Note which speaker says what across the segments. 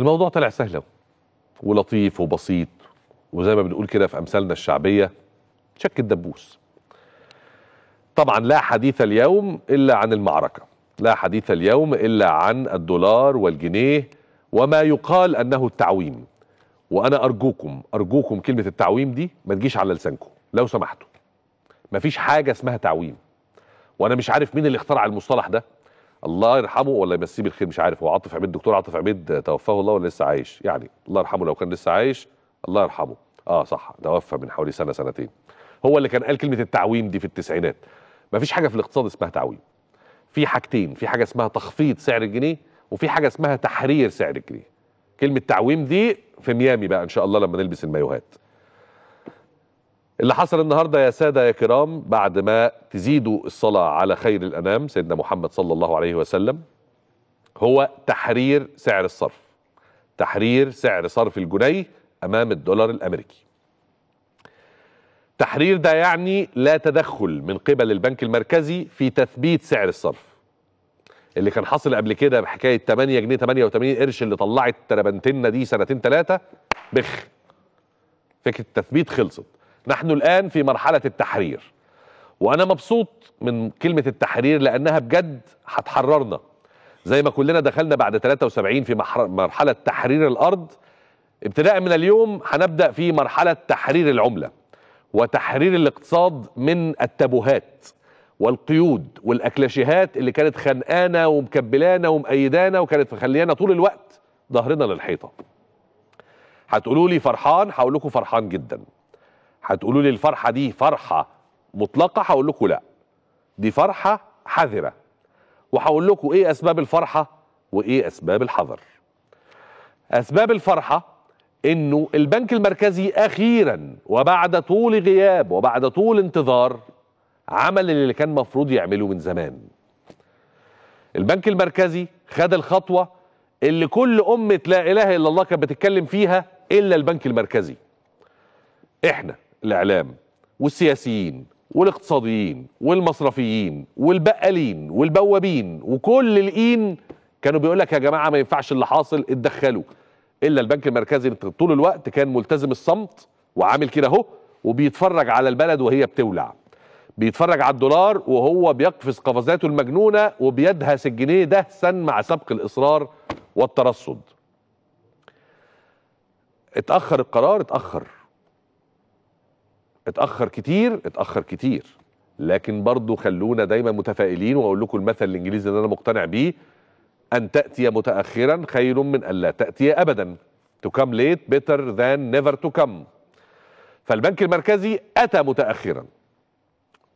Speaker 1: الموضوع طلع سهل ولطيف وبسيط وزي ما بنقول كده في أمثالنا الشعبية شك الدبوس. طبعا لا حديث اليوم إلا عن المعركة لا حديث اليوم إلا عن الدولار والجنيه وما يقال أنه التعويم. وأنا أرجوكم أرجوكم كلمة التعويم دي ما تجيش على لسانكم لو سمحتوا. مفيش حاجة اسمها تعويم. وأنا مش عارف مين اللي اخترع المصطلح ده. الله يرحمه ولا يمسيه بالخير مش عارف هو عاطف عبيد دكتور عاطف عبيد توفاه الله ولا لسه عايش. يعني الله يرحمه لو كان لسه عايش الله يرحمه. آه صح توفى من حوالي سنة سنتين. هو اللي كان قال كلمة التعويم دي في التسعينات. مفيش حاجة في الاقتصاد اسمها تعويم. في حاجتين في حاجة اسمها تخفيض سعر الجنيه وفي حاجة اسمها تحرير سعر الجنيه. كلمة تعويم دي في ميامي بقى إن شاء الله لما نلبس المايوهات. اللي حصل النهارده يا سادة يا كرام بعد ما تزيدوا الصلاة على خير الأنام سيدنا محمد صلى الله عليه وسلم هو تحرير سعر الصرف. تحرير سعر صرف الجنيه أمام الدولار الأمريكي. تحرير ده يعني لا تدخل من قبل البنك المركزي في تثبيت سعر الصرف. اللي كان حاصل قبل كده بحكاية 8 جنيه 88 قرش اللي طلعت تربنتنا دي سنتين ثلاثة بخ. فكرة التثبيت خلصت. نحن الآن في مرحلة التحرير. وأنا مبسوط من كلمة التحرير لأنها بجد هتحررنا. زي ما كلنا دخلنا بعد 73 في مرحلة تحرير الأرض ابتداء من اليوم هنبدأ في مرحلة تحرير العملة وتحرير الاقتصاد من التابوهات والقيود والأكلاشيهات اللي كانت خانقانا ومكبلانا ومأيدانا وكانت مخليانا طول الوقت ظهرنا للحيطة. هتقولوا لي فرحان؟ هقول لكم فرحان جدا. هتقولوا لي الفرحة دي فرحة مطلقة؟ هقول لكم لا. دي فرحة حذرة. وهقول لكم إيه أسباب الفرحة وإيه أسباب الحذر. أسباب الفرحة إنه البنك المركزي أخيرا وبعد طول غياب وبعد طول انتظار عمل اللي كان مفروض يعمله من زمان. البنك المركزي خد الخطوة اللي كل أمة لا إله إلا الله كانت بتتكلم فيها إلا البنك المركزي. إحنا الإعلام والسياسيين والاقتصاديين والمصرفيين والبقالين والبوابين وكل القين كانوا بيقول لك يا جماعة ما ينفعش اللي حاصل اتدخلوا. إلا البنك المركزي طول الوقت كان ملتزم الصمت وعامل كده أهو وبيتفرج على البلد وهي بتولع. بيتفرج على الدولار وهو بيقفز قفزاته المجنونة وبيدهس الجنيه دهسا مع سبق الإصرار والترصد. اتأخر القرار اتأخر. اتأخر كتير اتأخر كتير. لكن برضو خلونا دايما متفائلين وأقول لكم المثل الإنجليزي اللي أنا مقتنع بيه أن تأتي متاخرا خير من أن لا تأتي ابدا. To come late better than never to come. فالبنك المركزي أتى متاخرا.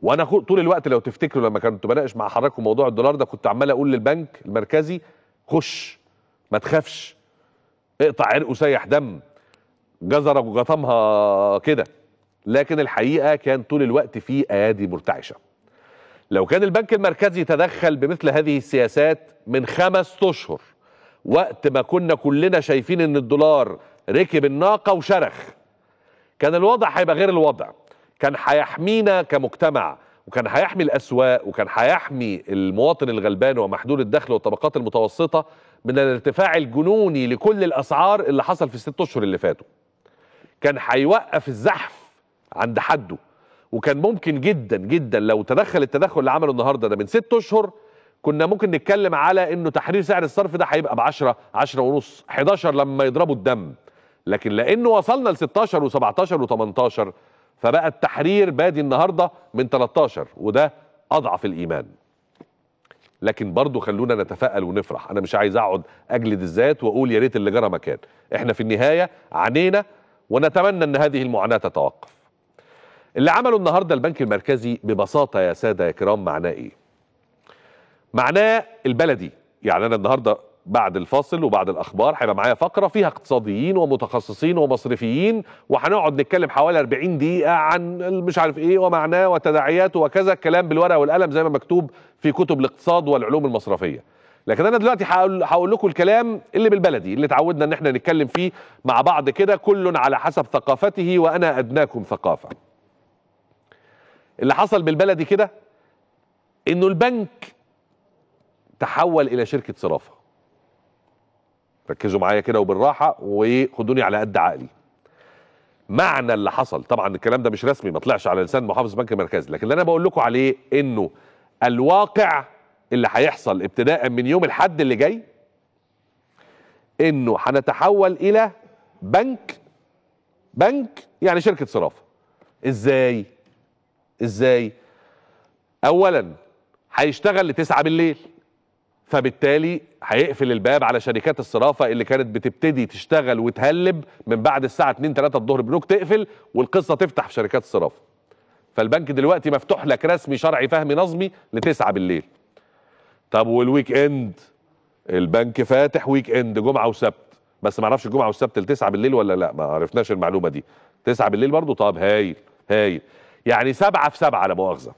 Speaker 1: وأنا طول الوقت لو تفتكروا لما كنت بناقش مع حضراتكم موضوع الدولار ده كنت عمال أقول للبنك المركزي خش ما تخافش اقطع عرق وسيح دم جزره وجطمها كده. لكن الحقيقة كان طول الوقت في أيادي مرتعشة. لو كان البنك المركزي تدخل بمثل هذه السياسات من خمس أشهر وقت ما كنا كلنا شايفين إن الدولار ركب الناقة وشرخ كان الوضع هيبقى غير الوضع. كان هيحمينا كمجتمع وكان هيحمي الأسواق وكان هيحمي المواطن الغلبان ومحدود الدخل والطبقات المتوسطة من الارتفاع الجنوني لكل الأسعار اللي حصل في الست أشهر اللي فاتوا. كان هيوقف الزحف عند حده. وكان ممكن جدا جدا لو تدخل التدخل اللي عمله النهارده ده من ست أشهر كنا ممكن نتكلم على إنه تحرير سعر الصرف ده هيبقى ب 10 10 ونص 11 لما يضربوا الدم. لكن لأنه وصلنا ل 16 و17 و18 فبقى التحرير بادي النهارده من 13 وده أضعف الإيمان. لكن برضه خلونا نتفائل ونفرح. أنا مش عايز أقعد أجلد الذات وأقول يا ريت اللي جرى مكان إحنا في النهاية عانينا ونتمنى إن هذه المعاناة تتوقف. اللي عمله النهارده البنك المركزي ببساطة يا سادة يا كرام معناه إيه؟ معناه البلدي. يعني أنا النهارده بعد الفاصل وبعد الأخبار هيبقى معايا فقرة فيها اقتصاديين ومتخصصين ومصرفيين وهنقعد نتكلم حوالي 40 دقيقة عن مش عارف إيه ومعناه وتداعياته وكذا الكلام بالورقة والقلم زي ما مكتوب في كتب الاقتصاد والعلوم المصرفية. لكن أنا دلوقتي هقول لكم الكلام اللي بالبلدي اللي اتعودنا إن إحنا نتكلم فيه مع بعض كده كل على حسب ثقافته وأنا أدناكم ثقافة. اللي حصل بالبلدي كده؟ إنه البنك تحول إلى شركة صرافة. ركزوا معايا كده وبالراحة وخدوني على قد عقلي. معنى اللي حصل طبعا الكلام ده مش رسمي ما طلعش على لسان محافظ البنك المركزي لكن اللي أنا بقول لكم عليه إنه الواقع اللي هيحصل ابتداء من يوم الحد اللي جاي إنه هنتحول إلى بنك بنك يعني شركة صرافة. إزاي؟ إزاي؟ اولا هيشتغل لتسعة بالليل فبالتالي هيقفل الباب على شركات الصرافة اللي كانت بتبتدي تشتغل وتهلب من بعد الساعة 2 3 الظهر بنوك تقفل والقصة تفتح في شركات الصرافة. فالبنك دلوقتي مفتوح لك رسمي شرعي فهمي نظمي لتسعة بالليل. طب وال weekend؟ البنك فاتح weekend جمعة وسبت. بس ما أعرفش الجمعه والسبت لتسعة بالليل ولا لا؟ ما عرفناش المعلومة دي. تسعة بالليل برضو؟ طب هايل هايل. يعني سبعة في سبعة لا مؤاخذة.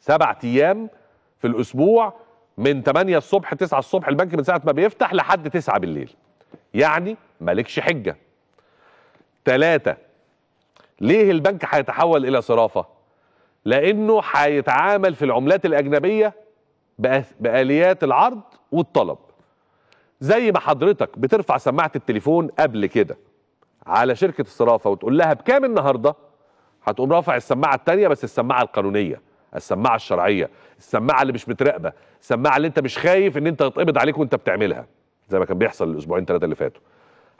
Speaker 1: سبعة أيام في الأسبوع من 8 الصبح 9 الصبح البنك من ساعة ما بيفتح لحد 9 بالليل. يعني مالكش حجة. ثلاثة ليه البنك هيتحول إلى صرافة؟ لأنه هيتعامل في العملات الأجنبية بأ- بآليات العرض والطلب. زي ما حضرتك بترفع سماعة التليفون قبل كده على شركة الصرافة وتقول لها بكام النهارده؟ هتقوم رافع السماعة الثانية بس السماعة القانونية السماعة الشرعية السماعة اللي مش متراقبة السماعة اللي انت مش خايف ان انت تتقبض عليك وانت بتعملها زي ما كان بيحصل الأسبوعين ثلاثة اللي فاتوا.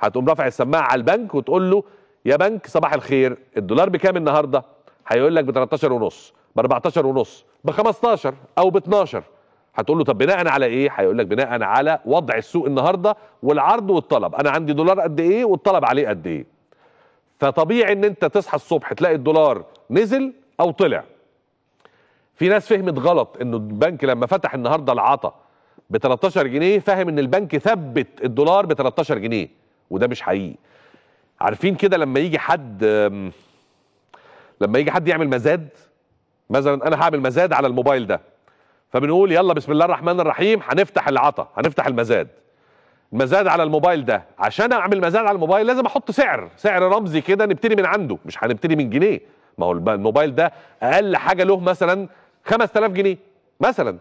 Speaker 1: هتقوم رافع السماعة على البنك وتقول له يا بنك صباح الخير الدولار بكام النهارده؟ هيقول لك ب 13 ونص ب 14 ونص ب 15 أو ب 12 هتقول له طب بناء على إيه؟ هيقول لك بناء على وضع السوق النهارده والعرض والطلب. أنا عندي دولار قد إيه والطلب عليه قد إيه؟ فطبيعي إن أنت تصحى الصبح تلاقي الدولار نزل أو طلع. في ناس فهمت غلط انه البنك لما فتح النهارده العطا ب 13 جنيه فاهم إن البنك ثبت الدولار ب 13 جنيه وده مش حقيقي. عارفين كده لما يجي حد لما يجي حد يعمل مزاد؟ مثلا أنا هعمل مزاد على الموبايل ده فبنقول يلا بسم الله الرحمن الرحيم هنفتح العطا هنفتح المزاد. المزاد على الموبايل ده. عشان أعمل مزاد على الموبايل لازم أحط سعر. سعر رمزي كده نبتدي من عنده. مش هنبتدي من جنيه. ما هو الموبايل ده أقل حاجة له مثلا 5000 جنيه. مثلا.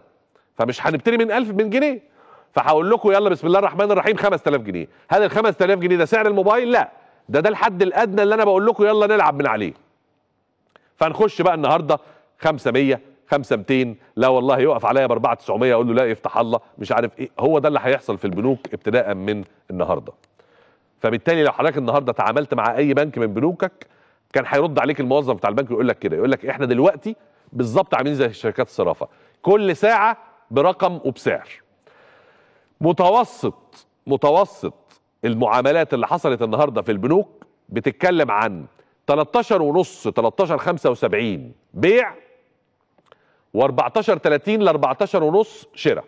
Speaker 1: فمش هنبتدي من 1000 من جنيه. فهقول لكم يلا بسم الله الرحمن الرحيم 5000 جنيه. هل ال 5000 جنيه ده سعر الموبايل؟ لا. ده ده الحد الأدنى اللي أنا بقول لكم يلا نلعب من عليه. فنخش بقى النهارده 500 5 200 لا والله يقف عليا ب 4 900 أقول له لا يفتح الله. مش عارف إيه. هو ده اللي هيحصل في البنوك ابتداء من النهارده. فبالتالي لو حضرتك النهارده تعاملت مع أي بنك من بنوكك كان هيرد عليك الموظف بتاع البنك يقول لك كده. يقول لك إحنا دلوقتي بالظبط عاملين زي شركات الصرافة. كل ساعة برقم وبسعر. متوسط متوسط المعاملات اللي حصلت النهارده في البنوك بتتكلم عن 13 ونص 13 75 بيع و14 30 ل 14 ونص شراء.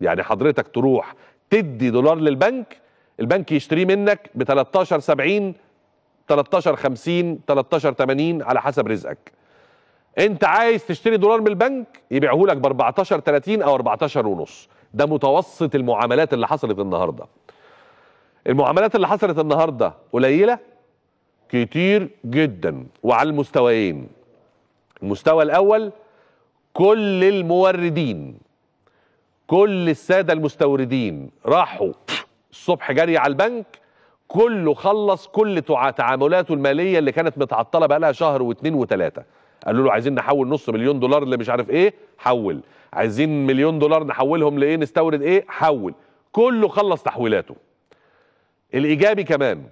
Speaker 1: يعني حضرتك تروح تدي دولار للبنك البنك يشتريه منك ب 13 70 13 50 13 80 على حسب رزقك. انت عايز تشتري دولار من البنك يبيعه لك ب 14 30 أو 14 ونص. ده متوسط المعاملات اللي حصلت النهارده. المعاملات اللي حصلت النهارده قليلة؟ كتير جدا. وعلى المستويين. المستوى الأول كل الموردين كل السادة المستوردين راحوا الصبح جري على البنك كله خلص كل تع- تعاملاته المالية اللي كانت متعطلة بقى لها شهر واثنين وثلاثه قالوا له عايزين نحول نص مليون دولار اللي مش عارف إيه؟ حول. عايزين مليون دولار نحولهم لإيه؟ نستورد إيه؟ حول. كله خلص تحويلاته. الإيجابي كمان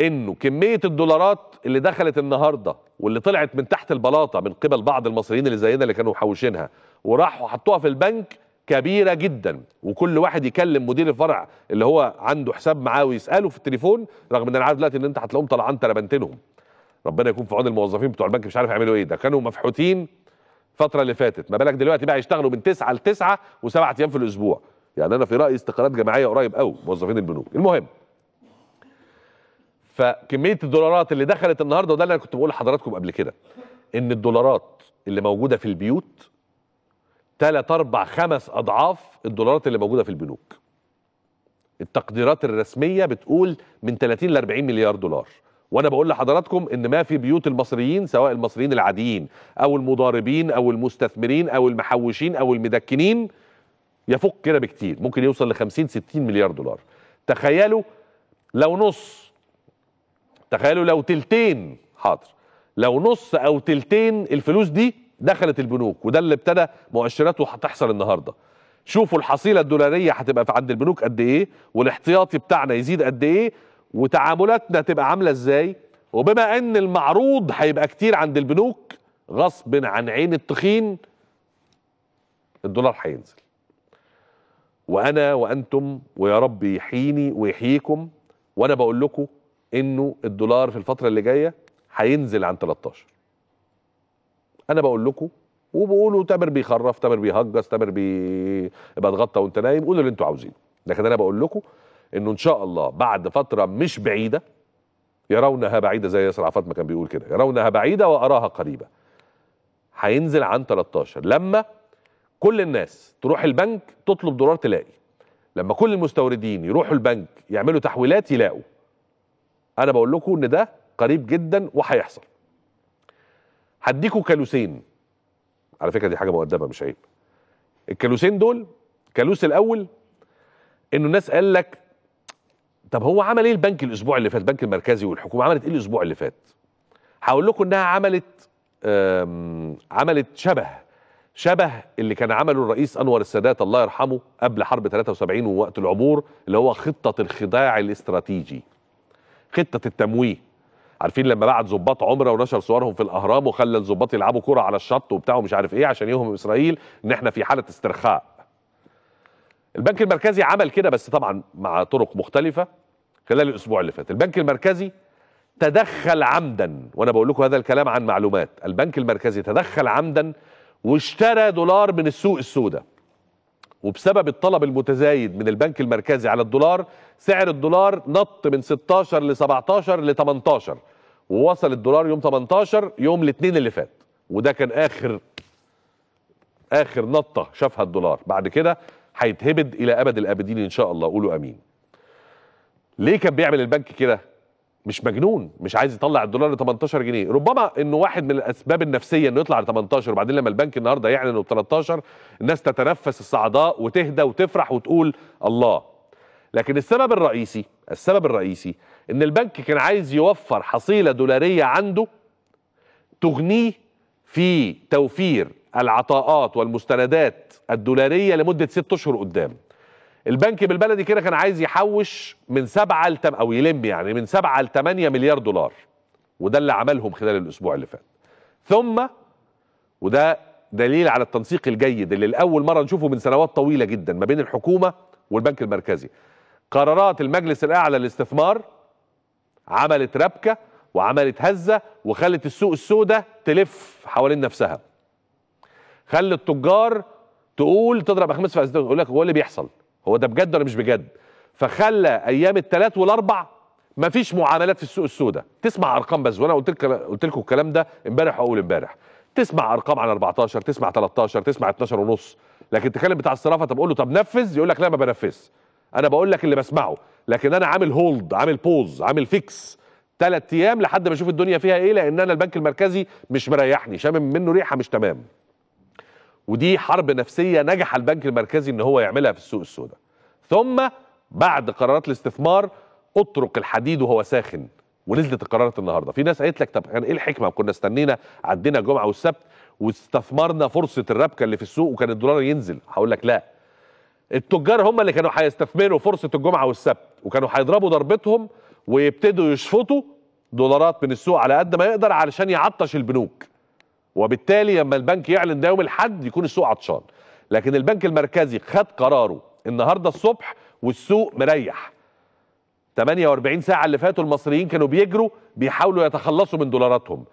Speaker 1: إنه كمية الدولارات اللي دخلت النهارده واللي طلعت من تحت البلاطة من قبل بعض المصريين اللي زينا اللي كانوا محوشينها وراحوا حطوها في البنك كبيرة جدا. وكل واحد يكلم مدير الفرع اللي هو عنده حساب معاه ويسأله في التليفون رغم إن أنا عارف دلوقتي ان أنت هتلاقيهم طلعان تربنتينهم ربنا يكون في عون الموظفين بتوع البنك مش عارف يعملوا إيه ده. كانوا مفحوتين الفترة اللي فاتت. ما بالك دلوقتي بقى يشتغلوا من 9 ل 9 وسبعة أيام في الأسبوع. يعني أنا في رأيي استقالات جماعية قريب قوي موظفين البنوك. المهم فكمية الدولارات اللي دخلت النهارده وده اللي أنا كنت بقول لحضراتكم قبل كده إن الدولارات اللي موجودة في البيوت ثلاث أربع خمس أضعاف الدولارات اللي موجودة في البنوك. التقديرات الرسمية بتقول من 30 ل 40 مليار دولار. وأنا بقول لحضراتكم إن ما في بيوت المصريين سواء المصريين العاديين أو المضاربين أو المستثمرين أو المحوشين أو المدكنين يفوق كده بكتير. ممكن يوصل ل 50 60 مليار دولار. تخيلوا لو نص تخيلوا لو تلتين حاضر. لو نص أو تلتين الفلوس دي دخلت البنوك وده اللي ابتدى مؤشراته هتحصل النهارده. شوفوا الحصيلة الدولارية هتبقى في عند البنوك قد إيه والاحتياطي بتاعنا يزيد قد إيه وتعاملاتنا تبقى عاملة إزاي. وبما إن المعروض هيبقى كتير عند البنوك غصب عن عين التخين الدولار هينزل. وأنا وأنتم ويا رب يحييني ويحييكم وأنا بقول لكم إنه الدولار في الفترة اللي جاية هينزل عن 13 أنا بقول لكم وبقولوا تامر بيخرف تامر بيهجس تامر بيبقى اتغطى وأنت نايم قولوا اللي أنتوا عاوزينه. لكن أنا بقول لكم إنه إن شاء الله بعد فترة مش بعيدة يرونها بعيدة زي ياسر عرفات ما كان بيقول كده يرونها بعيدة وأراها قريبة هينزل عن 13 لما كل الناس تروح البنك تطلب دولار تلاقي لما كل المستوردين يروحوا البنك يعملوا تحويلات يلاقوا. أنا بقول لكم إن ده قريب جدا وهيحصل. هديكوا كالوسين. على فكرة دي حاجة مؤدبة مش عيب. الكالوسين دول كالوس الأول إنه الناس قال لك طب هو عمل إيه البنك الأسبوع اللي فات؟ البنك المركزي والحكومة عملت إيه الأسبوع اللي فات؟ هقول لكم إنها عملت عملت شبه شبه اللي كان عمله الرئيس أنور السادات الله يرحمه قبل حرب 73 ووقت العبور اللي هو خطة الخداع الاستراتيجي. خطة التمويه. عارفين لما بعت ظباط عمرة ونشر صورهم في الأهرام وخلى الظباط يلعبوا كرة على الشط وبتاع ومش عارف إيه عشان يوهم إسرائيل إن إحنا في حالة استرخاء. البنك المركزي عمل كده بس طبعا مع طرق مختلفة خلال الأسبوع اللي فات. البنك المركزي تدخل عمدا وأنا بقول لكم هذا الكلام عن معلومات. البنك المركزي تدخل عمدا واشترى دولار من السوق السوداء. وبسبب الطلب المتزايد من البنك المركزي على الدولار سعر الدولار نط من 16 ل 17 ل 18 ووصل الدولار يوم 18 يوم الاثنين اللي فات. وده كان آخر آخر نطة شافها الدولار. بعد كده هيتهبد إلى أبد الآبدين إن شاء الله. قولوا آمين. ليه كان بيعمل البنك كده؟ مش مجنون مش عايز يطلع الدولار ل 18 جنيه. ربما إنه واحد من الأسباب النفسية إنه يطلع ل 18 وبعدين لما البنك النهارده يعلن ب 13 الناس تتنفس الصعداء وتهدى وتفرح وتقول الله. لكن السبب الرئيسي السبب الرئيسي إن البنك كان عايز يوفر حصيلة دولارية عنده تغنيه في توفير العطاءات والمستندات الدولارية لمدة ست أشهر قدام. البنك بالبلدي كده كان عايز يحوش من سبعة لتم أو يلم يعني من سبعة ل 8 مليار دولار. وده اللي عملهم خلال الأسبوع اللي فات. ثم وده دليل على التنسيق الجيد اللي لأول مرة نشوفه من سنوات طويلة جدا ما بين الحكومة والبنك المركزي. قرارات المجلس الأعلى للاستثمار عملت ربكة وعملت هزة وخلت السوق السوداء تلف حوالين نفسها. خلت التجار تقول تضرب اخماس في يقول لك هو اللي بيحصل. هو ده بجد ولا مش بجد؟ فخلى أيام الثلاث والأربع مفيش معاملات في السوق السوداء. تسمع أرقام بس وأنا قلت قلت لكم الكلام ده امبارح واول امبارح. تسمع أرقام عن 14 تسمع 13 تسمع 12 ونص. لكن تكلم بتاع الصرافة طب قول له طب نفذ يقول لك لا ما بنفذش. أنا بقول لك اللي بسمعه. لكن أنا عامل hold عامل pause عامل fix ثلاث أيام لحد ما أشوف الدنيا فيها إيه لأن أنا البنك المركزي مش مريحني. شامم منه ريحة مش تمام. ودي حرب نفسية نجح البنك المركزي إن هو يعملها في السوق السوداء. ثم بعد قرارات الاستثمار أطرق الحديد وهو ساخن ونزلت القرارات النهارده. في ناس قالت لك طب كان إيه الحكمة؟ كنا استنينا عدينا الجمعه والسبت واستثمرنا فرصة الربكة اللي في السوق وكان الدولار ينزل. هقول لك لا. التجار هم اللي كانوا هيستثمروا فرصة الجمعة والسبت وكانوا هيضربوا ضربتهم ويبتدوا يشفطوا دولارات من السوق على قد ما يقدر علشان يعطش البنوك. وبالتالي لما البنك يعلن ده يوم الأحد يكون السوق عطشان. لكن البنك المركزي خد قراره النهارده الصبح والسوق مريح. 48 ساعة اللي فاتوا المصريين كانوا بيجروا بيحاولوا يتخلصوا من دولاراتهم.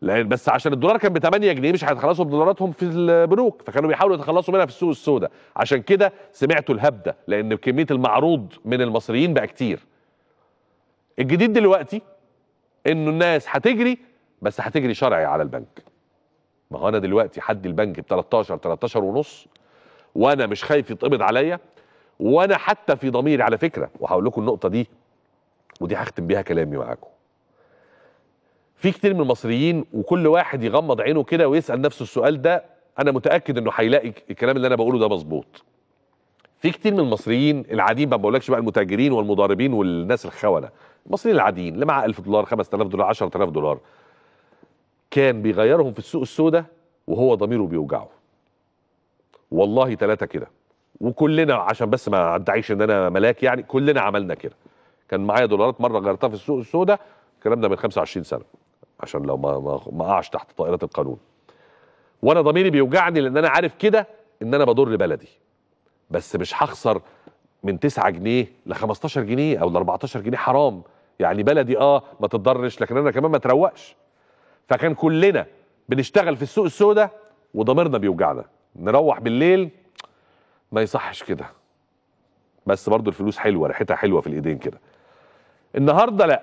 Speaker 1: لأن بس عشان الدولار كان ب 8 جنيه مش هيتخلصوا بدولاراتهم في البنوك. فكانوا بيحاولوا يتخلصوا منها في السوق السوداء. عشان كده سمعتوا الهبدة لأن كمية المعروض من المصريين بقى كتير. الجديد دلوقتي إنه الناس هتجري بس هتجري شرعي على البنك. ما هو أنا دلوقتي حد البنك ب 13 13 ونص وأنا مش خايف يتقبض عليا وأنا حتى في ضميري على فكرة وهقول لكم النقطة دي ودي هختم بيها كلامي معاكم. في كتير من المصريين وكل واحد يغمض عينه كده ويسأل نفسه السؤال ده أنا متأكد إنه هيلاقي الكلام اللي أنا بقوله ده مظبوط. في كتير من المصريين العاديين ما بقولكش بقى المتاجرين والمضاربين والناس الخونة المصريين العاديين اللي معاه 1000 دولار 5000 دولار 10000 دولار كان بيغيرهم في السوق السوداء وهو ضميره بيوجعه. والله ثلاثة كده. وكلنا عشان بس ما ادعيش ان أنا ملاك يعني كلنا عملنا كده. كان معايا دولارات مرة غيرتها في السوق السوداء الكلام ده من 25 سنة عشان لو ما ما ما اقعش تحت طائره القانون. وأنا ضميري بيوجعني لأن أنا عارف كده ان أنا بضر بلدي. بس مش هخسر من 9 جنيه ل 15 جنيه أو ل 14 جنيه حرام. يعني بلدي آه ما تتضرش لكن أنا كمان ما تروقش. فكان كلنا بنشتغل في السوق السوداء وضميرنا بيوجعنا. نروح بالليل ما يصحش كده. بس برضو الفلوس حلوة ريحتها حلوة في الإيدين كده. النهارده لا.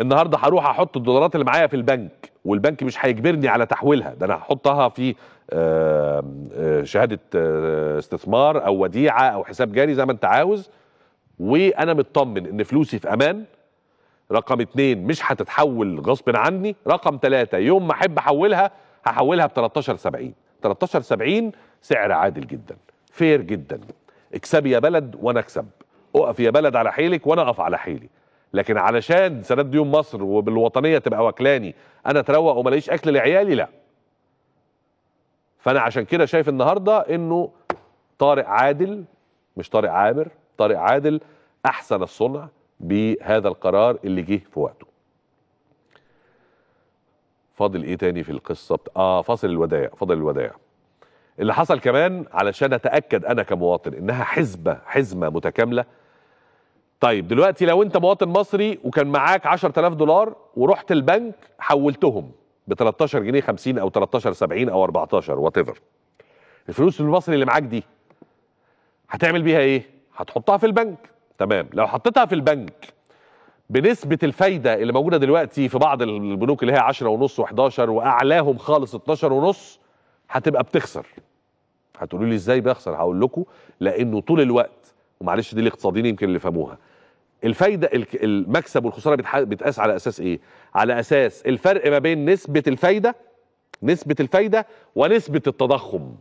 Speaker 1: النهارده هروح أحط الدولارات اللي معايا في البنك والبنك مش هيجبرني على تحويلها. ده أنا هحطها في آه، آه، شهادة آه، استثمار أو وديعة أو حساب جاري زي ما أنت عاوز. وأنا مطمن إن فلوسي في أمان. رقم اتنين مش هتتحول غصب عني. رقم ثلاثة يوم ما أحب أحولها هحولها ب 13 70 13 70 سعر عادل جدا fair جدا. اكسبي يا بلد وأنا اكسب. أقف يا بلد على حيلك وأنا أقف على حيلي. لكن علشان سداد ديون مصر وبالوطنية تبقى واكلاني أنا أتروق وملاقيش أكل لعيالي؟ لا. فأنا عشان كده شايف النهارده إنه طارق عادل مش طارق عامر طارق عادل أحسن الصنع. بهذا القرار اللي جه في وقته. فاضل إيه تاني في القصة؟ بت... آه فاضل الودائع فاضل الودائع اللي حصل كمان علشان أتأكد أنا كمواطن إنها حزبة حزمة متكاملة. طيب دلوقتي لو أنت مواطن مصري وكان معاك 10000 دولار ورحت البنك حولتهم ب 13 جنيه 50 أو 13 70 أو 14 whatever الفلوس المصري اللي معاك دي هتعمل بيها إيه؟ هتحطها في البنك. تمام. لو حطيتها في البنك بنسبة الفايدة اللي موجودة دلوقتي في بعض البنوك اللي هي 10 ونص و11 وأعلاهم خالص 12 ونص هتبقى بتخسر. هتقولوا لي إزاي بيخسر هقول لكم لأنه طول الوقت ومعلش دي الاقتصاديين يمكن اللي فهموها. الفايدة المكسب والخسارة بيتقاس على أساس إيه؟ على أساس الفرق ما بين نسبة الفايدة نسبة الفايدة ونسبة التضخم.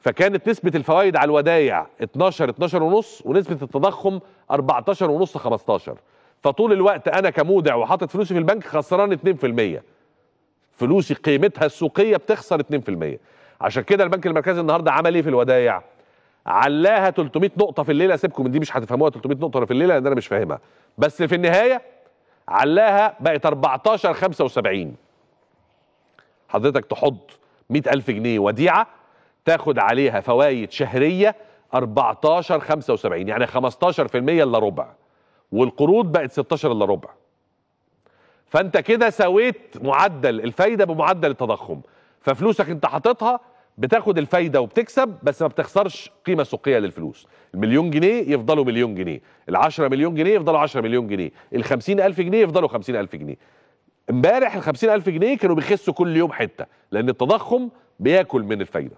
Speaker 1: فكانت نسبة الفوائد على الودايع 12 12 ونص ونسبة التضخم 14 ونص 15 فطول الوقت أنا كمودع وحاطط فلوسي في البنك خسران 2% فلوسي قيمتها السوقية بتخسر 2% عشان كده البنك المركزي النهارده عمل إيه في الودايع؟ علاها 300 نقطة في الليلة. سيبكم من دي مش هتفهموها 300 نقطة في الليلة لأن أنا مش فاهمها. بس في النهاية علاها بقت 14 75 حضرتك تحط 100000 جنيه وديعة تاخد عليها فوائد شهرية 14 75 يعني 15% إلا ربع والقروض بقت 16 إلا ربع. فأنت كده سويت معدل الفايدة بمعدل التضخم. ففلوسك أنت حاططها بتاخد الفايدة وبتكسب بس ما بتخسرش قيمة سوقية للفلوس. المليون جنيه يفضلوا مليون جنيه ال10 مليون جنيه يفضلوا 10 مليون جنيه ال ألف جنيه يفضلوا 50 ألف جنيه. امبارح ال ألف جنيه كانوا بيخسوا كل يوم حتة لأن التضخم بياكل من الفايدة.